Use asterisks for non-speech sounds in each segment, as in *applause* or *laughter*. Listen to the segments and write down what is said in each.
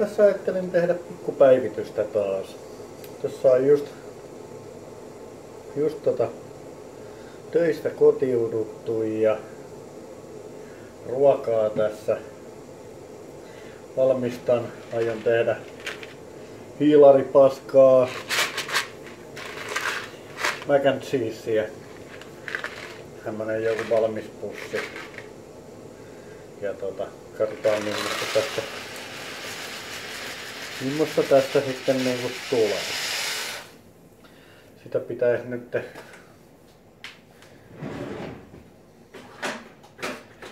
Tässä ajattelin tehdä pikkupäivitystä taas. Tässä on just, just tota, töistä kotiuduttu ja ruokaa tässä valmistan. Aion tehdä hiilaripaskaa, mac and cheesea. Tämmönen joku valmis pussi. Ja tota, katsotaan millaista tästä, millaista tästä sitten niinku tulee. Sitä pitäisi nyt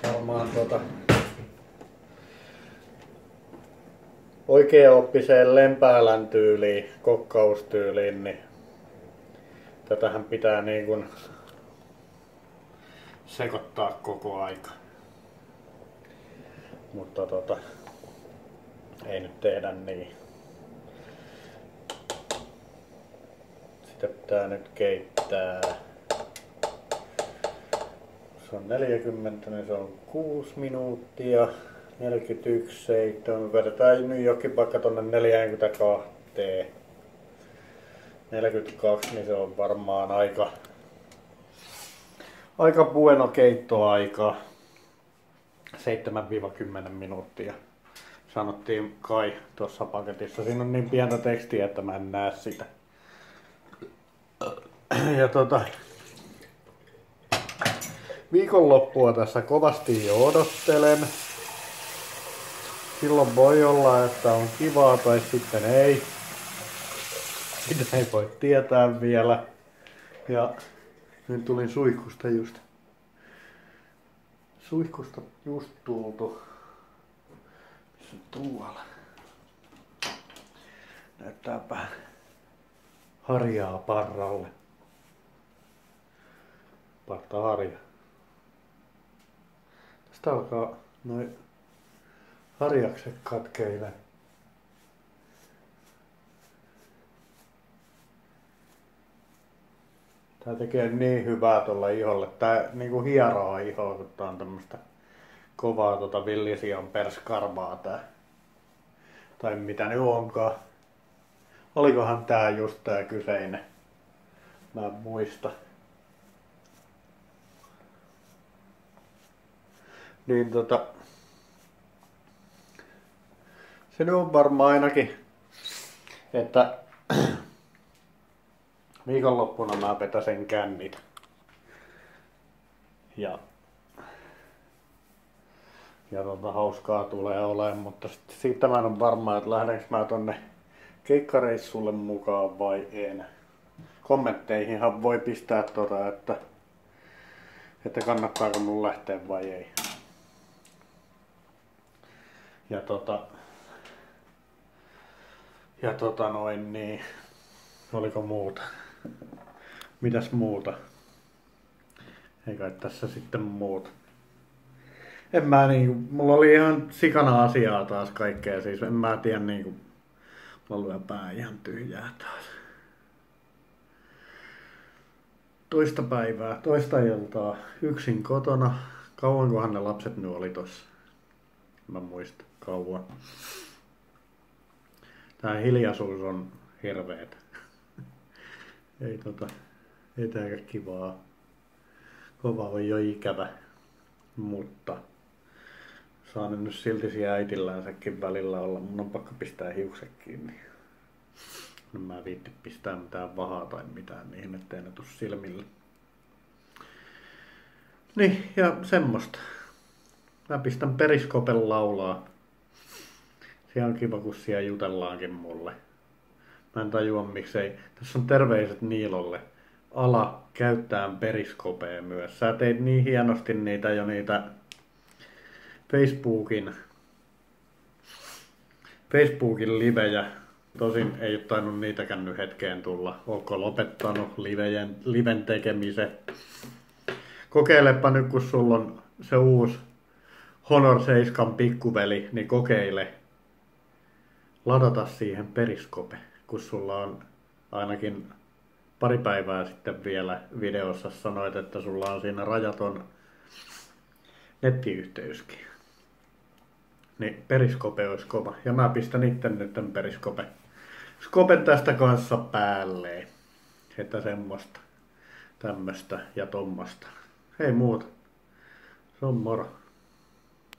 varmaan tota oikeaoppiseen lempäälän tyyliin, kokkaustyyliin, niin tätähän pitää niin kuin sekoittaa koko aika. Mutta tota, ei nyt tehdä niin. Sitä pitää nyt keittää. Se on 40, niin se on 6 minuuttia. 41, 7. Vedetään nyt jokin vaikka tonne 42. 42, niin se on varmaan aika, aika bueno keittoaika. 7-10 minuuttia. Sanottiin kai tuossa paketissa. Siinä on niin pientä tekstiä, että mä en näe sitä. Ja tota, viikonloppua tässä kovasti jo odottelen. Silloin voi olla, että on kivaa tai sitten ei. Sitä ei voi tietää vielä. Ja nyt tulin suihkusta just. Suihkusta just tultu. Tuolla? Näyttääpä harjaa parralle. Parta harja. Tästä alkaa noin harjakset katkeilee. Tää tekee niin hyvää tuolla iholle. Tää niinku hieroo ihoa, kun tää on tämmöstä kovaa tota villisian perskarvaa tää. Tai mitä nyt onkaan. Olikohan tää just tää kyseinen? Mä en muista. Niin tota... Se nyt on varmaan ainakin, että *clears throat* viikonloppuna mä petäsen kännit. Ja, ja tota, hauskaa tulee olemaan, mutta siitä mä en ole varma, että lähdenkö mä tonne keikkareissulle mukaan vai en. Kommentteihinhan voi pistää tota, että, että kannattaako mun lähteä vai ei. Ja tota, ja tota noin niin, oliko muuta? Mitäs muuta? Eikä tässä sitten muuta. En mä niinku, mulla oli ihan sikana asiaa taas kaikkea, siis en mä tiedä niinku, mulla lyö pää ihan tyhjää taas. Toista päivää, toista iltaa, yksin kotona. Kauankohan ne lapset nyt oli tossa? Mä muistan, kauan. Tää hiljaisuus on hirveetä. *laughs* ei tota, ei kivaa. Kova on jo ikävä, mutta saan nyt silti siellä äitillänsäkin välillä olla. Mun on pakko pistää hiukset kiinni. En mä viitti pistää mitään vahaa tai mitään niihin, ettei ne tuu silmille. Niin, ja semmoista. Mä pistän periskopen laulaa se on kiva, kun siellä jutellaankin mulle. Mä en tajua miksei. Tässä on terveiset Niilolle. Ala käyttää periskopea myös. Sä teit niin hienosti niitä jo niitä Facebookin Facebookin livejä. Tosin ei ole tainnut niitäkään nyt hetkeen tulla. Onko lopettanut livejen, liven tekemisen? Kokeilepa nyt, kun sulla on se uusi Honor 7 pikkuveli, niin kokeile ladata siihen periskope, kun sulla on ainakin pari päivää sitten vielä videossa sanoit, että sulla on siinä rajaton nettiyhteyskin. Niin periskope olisi kova. Ja mä pistän itse nyt tämän periskope. Skopen tästä kanssa päälle. Että semmoista, tämmöstä ja tommasta. Ei muuta. Se on moro.